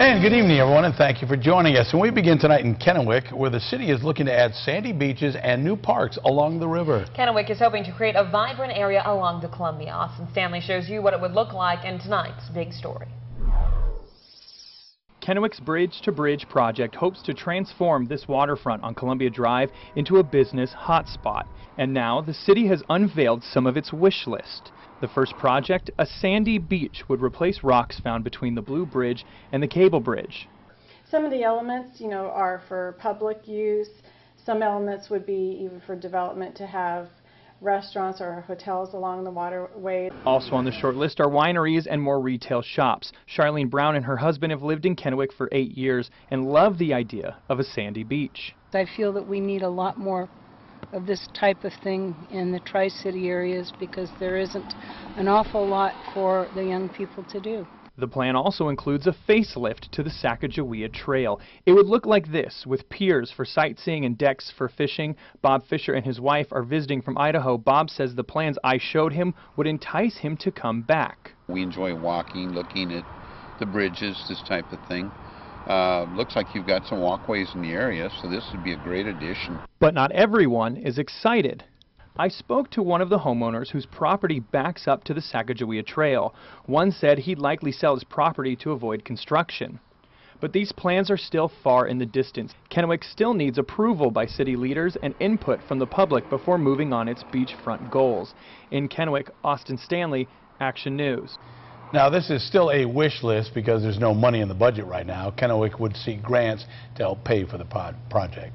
And good evening, everyone, and thank you for joining us. And we begin tonight in Kennewick, where the city is looking to add sandy beaches and new parks along the river. Kennewick is hoping to create a vibrant area along the Columbia. Austin Stanley shows you what it would look like in tonight's big story. Kennewick's Bridge to Bridge project hopes to transform this waterfront on Columbia Drive into a business hotspot. And now the city has unveiled some of its wish list. The first project, a sandy beach, would replace rocks found between the Blue Bridge and the Cable Bridge. Some of the elements, you know, are for public use. Some elements would be even for development to have restaurants or hotels along the waterway. Also on the short list are wineries and more retail shops. Charlene Brown and her husband have lived in Kennewick for eight years and love the idea of a sandy beach. I feel that we need a lot more of this type of thing in the Tri-City areas because there isn't an awful lot for the young people to do. The plan also includes a facelift to the Sacagawea Trail. It would look like this, with piers for sightseeing and decks for fishing. Bob Fisher and his wife are visiting from Idaho. Bob says the plans I showed him would entice him to come back. We enjoy walking, looking at the bridges, this type of thing. Uh, looks like you've got some walkways in the area, so this would be a great addition. But not everyone is excited. I spoke to one of the homeowners whose property backs up to the Sacagawea Trail. One said he'd likely sell his property to avoid construction. But these plans are still far in the distance. Kennewick still needs approval by city leaders and input from the public before moving on its beachfront goals. In Kennewick, Austin Stanley, Action News. Now, this is still a wish list because there's no money in the budget right now. Kennewick would seek grants to help pay for the project.